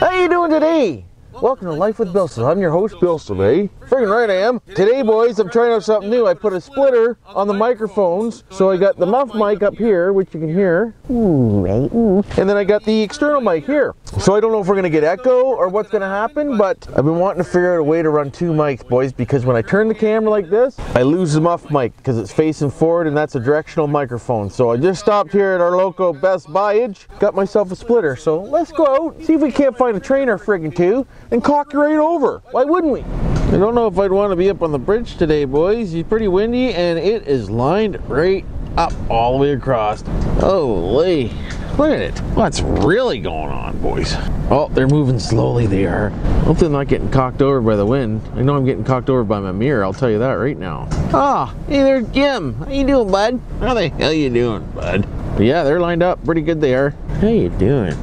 How you doing today? Welcome to Life with Billsiff. I'm your host, Billsiff, eh? Friggin' right I am. Today, boys, I'm trying out something new. I put a splitter on the microphones, so I got the muff mic up here, which you can hear. Ooh, right, ooh. And then I got the external mic here. So I don't know if we're gonna get echo or what's gonna happen, but I've been wanting to figure out a way to run two mics, boys, because when I turn the camera like this, I lose the muff mic because it's facing forward and that's a directional microphone. So I just stopped here at our local Best Buyage, got myself a splitter. So let's go out, see if we can't find a trainer friggin' two, and cock right over. Why wouldn't we? I don't know if I'd want to be up on the bridge today, boys. It's pretty windy and it is lined right up all the way across. Holy, look at it. What's really going on, boys? Oh, they're moving slowly, they are. Hope they're not getting cocked over by the wind. I know I'm getting cocked over by my mirror, I'll tell you that right now. Ah, oh, hey there, Jim. How you doing, bud? How the hell you doing, bud? But yeah, they're lined up pretty good they are. How you doing,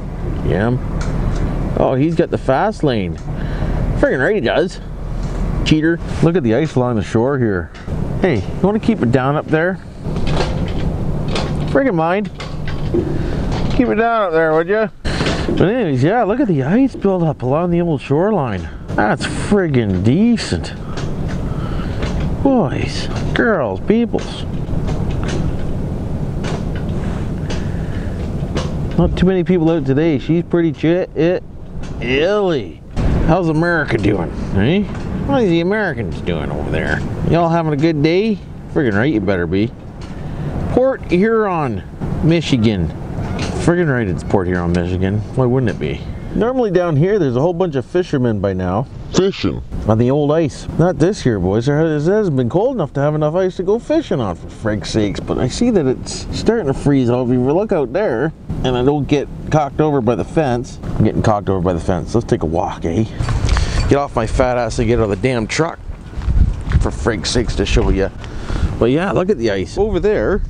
Jim? Oh, he's got the fast lane. Friggin' right he does. Cheater. Look at the ice along the shore here. Hey, you want to keep it down up there? Friggin' mind. Keep it down up there, would you? But anyways, yeah, look at the ice build up along the old shoreline. That's friggin' decent. Boys, girls, peoples. Not too many people out today. She's pretty chit it illy. How's America doing, eh? What are the Americans doing over there? Y'all having a good day? Friggin' right you better be. Port Huron, Michigan. Friggin' right it's Port Huron, Michigan. Why wouldn't it be? Normally down here there's a whole bunch of fishermen by now. Fishing. On the old ice. Not this year, boys. It hasn't been cold enough to have enough ice to go fishing on, for frig's sakes. But I see that it's starting to freeze. If you look out there, and I don't get cocked over by the fence. I'm getting cocked over by the fence. Let's take a walk, eh? Get off my fat ass and get out of the damn truck. For frig's sakes to show you. But yeah, look at the ice. Over there,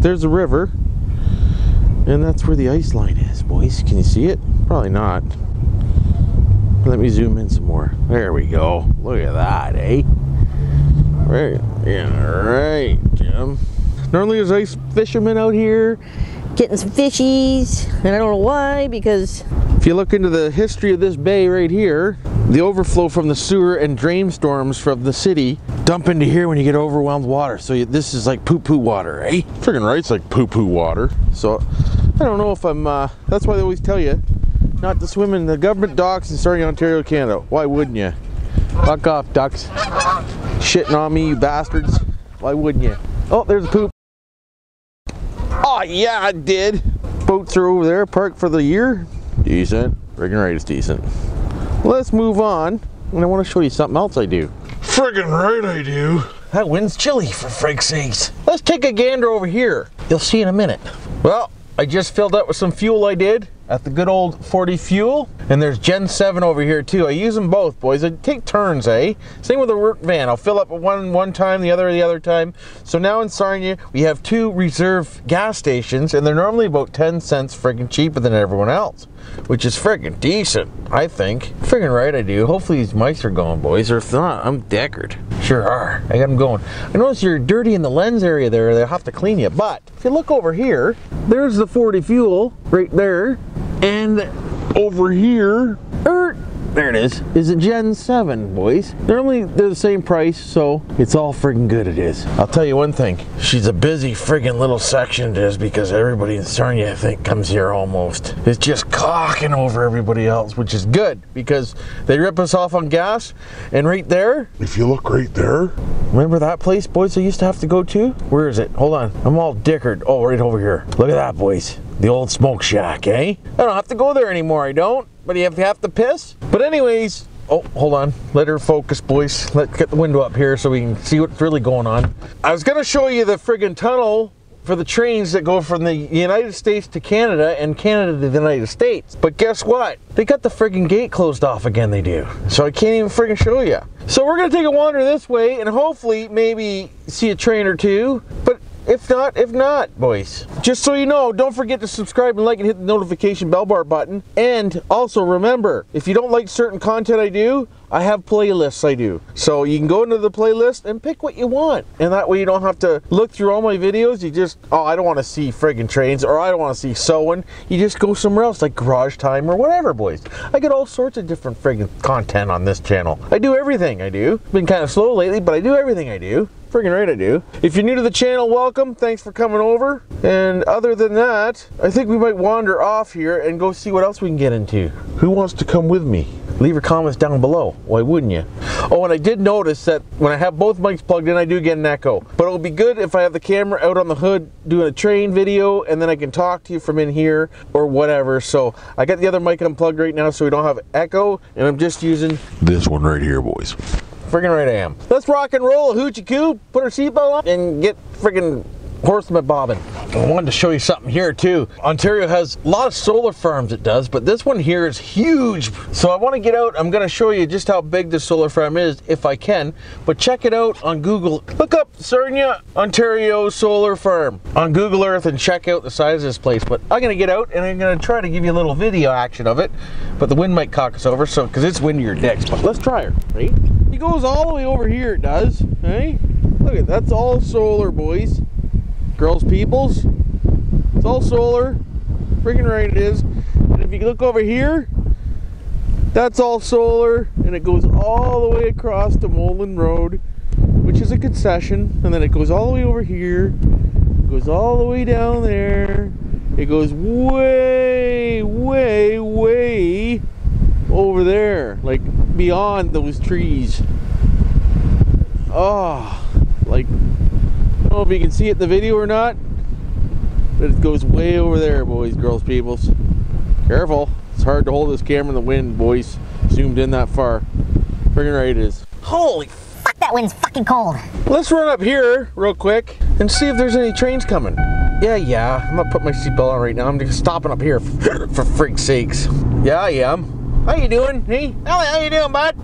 there's a river. And that's where the ice line is, boys. Can you see it? Probably not. Let me zoom in some more. There we go. Look at that, eh? Right, yeah, right, Jim. Normally there's ice fishermen out here getting some fishies, and I don't know why, because... If you look into the history of this bay right here, the overflow from the sewer and drain storms from the city dump into here when you get overwhelmed water. So you, this is like poo-poo water, eh? Friggin' right, it's like poo-poo water. So, I don't know if I'm, uh, that's why they always tell you not to swim in the government docks in Sarnia, Ontario, Canada. Why wouldn't you? Fuck off, ducks. Shitting on me, you bastards. Why wouldn't you? Oh, there's a poop. Oh, yeah, I did. Boats are over there, parked for the year. Decent. Friggin' right, it's decent. Let's move on, and I want to show you something else I do. Friggin' right I do. That wind's chilly, for frig's sakes. Let's take a gander over here. You'll see in a minute. Well, I just filled up with some fuel I did at the good old 40 fuel. And there's gen 7 over here too. I use them both boys. I take turns eh? Same with the work van. I'll fill up one one time the other the other time. So now in sarnia we have two reserve gas stations and they're normally about 10 cents friggin cheaper than everyone else which is friggin decent i think. Friggin right i do. Hopefully these mics are going boys or if not i'm deckered. Sure are. I got them going. I notice you're dirty in the lens area there. They'll have to clean you. But if you look over here there's the 40 fuel right there and over here, er, there it is, is a Gen 7, boys. Normally they're the same price, so it's all friggin' good it is. I'll tell you one thing, she's a busy friggin' little section it is because everybody in Sarnia, I think, comes here almost. It's just cocking over everybody else, which is good because they rip us off on gas, and right there. If you look right there. Remember that place, boys, I used to have to go to? Where is it? Hold on, I'm all dickered. Oh, right over here. Look at that, boys. The old smoke shack, eh? I don't have to go there anymore, I don't. But you have to have to piss. But anyways, oh, hold on. Let her focus, boys. Let's get the window up here so we can see what's really going on. I was gonna show you the friggin' tunnel for the trains that go from the United States to Canada and Canada to the United States. But guess what? They got the friggin' gate closed off again, they do. So I can't even friggin' show you. So we're gonna take a wander this way and hopefully maybe see a train or two. If not, if not, boys. Just so you know, don't forget to subscribe and like and hit the notification bell bar button. And also remember, if you don't like certain content I do, I have playlists, I do. So you can go into the playlist and pick what you want. And that way you don't have to look through all my videos. You just, oh, I don't want to see friggin' trains or I don't want to see sewing. You just go somewhere else like Garage Time or whatever, boys. I get all sorts of different friggin' content on this channel. I do everything I do. Been kind of slow lately, but I do everything I do. Friggin' right I do. If you're new to the channel, welcome. Thanks for coming over. And other than that, I think we might wander off here and go see what else we can get into. Who wants to come with me? Leave your comments down below. Why wouldn't you? Oh, and I did notice that when I have both mics plugged in, I do get an echo. But it'll be good if I have the camera out on the hood doing a train video and then I can talk to you from in here or whatever. So I got the other mic unplugged right now so we don't have echo and I'm just using This one right here, boys. Friggin' right I am. Let's rock and roll a hoochie coo, put our seatbelt on, and get friggin' horseman bobbing. I wanted to show you something here too. Ontario has a lot of solar farms it does, but this one here is huge. So I want to get out, I'm going to show you just how big this solar farm is if I can, but check it out on Google. Look up Sarnia, Ontario Solar Farm on Google Earth and check out the size of this place. But I'm going to get out and I'm going to try to give you a little video action of it, but the wind might cock us over, so because it's windier next. but let's try her, right? It goes all the way over here, it does, hey? Look at that's all solar, boys. Girls peoples. It's all solar. Freaking right it is. And if you look over here that's all solar and it goes all the way across to Modeland Road which is a concession and then it goes all the way over here It goes all the way down there. It goes way way way over there like beyond those trees oh like I don't know if you can see it in the video or not, but it goes way over there, boys, girls, peoples. Careful. It's hard to hold this camera in the wind, boys. Zoomed in that far. Friggin' right it is. Holy Fuck, that wind's fucking cold. Let's run up here real quick and see if there's any trains coming. Yeah, yeah. I'm gonna put my seatbelt on right now. I'm just stopping up here for, for frig's sakes. Yeah, I am. How you doing? Hey, how, how you doing, bud?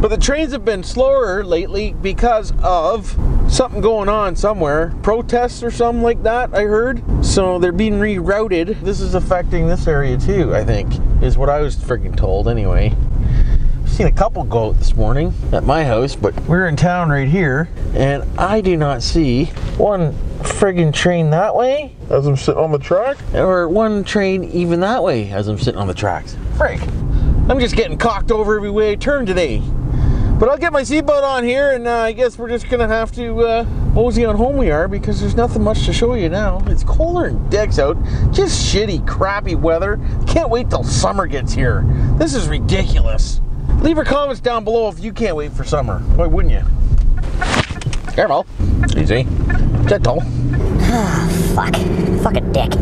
But the trains have been slower lately because of something going on somewhere. Protests or something like that, I heard. So they're being rerouted. This is affecting this area too, I think, is what I was freaking told anyway. Seen a couple go out this morning at my house, but we're in town right here, and I do not see one friggin' train that way, As I'm sitting on the track? or one train even that way as I'm sitting on the tracks. Frig. I'm just getting cocked over every way I turn today. But I'll get my seatbelt on here, and uh, I guess we're just gonna have to uh, mosey on home we are because there's nothing much to show you now. It's colder than dicks out. Just shitty, crappy weather. Can't wait till summer gets here. This is ridiculous. Leave your comments down below if you can't wait for summer. Why wouldn't you? Careful. Easy. Gentle. Fuck. Fuck a dick.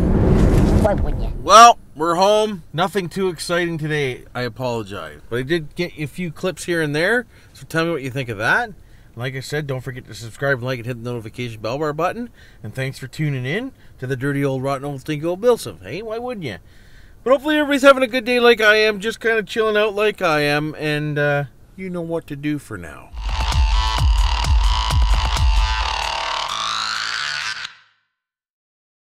Why wouldn't you? Well, we're home. Nothing too exciting today. I apologize. But I did get a few clips here and there. So tell me what you think of that. Like I said, don't forget to subscribe, and like, and hit the notification bell bar button. And thanks for tuning in to the dirty old, rotten old, stinky old Billsiff. Hey, why wouldn't you? But hopefully everybody's having a good day like I am, just kind of chilling out like I am, and uh, you know what to do for now.